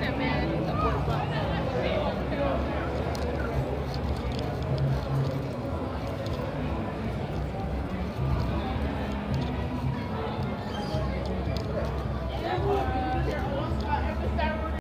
Him,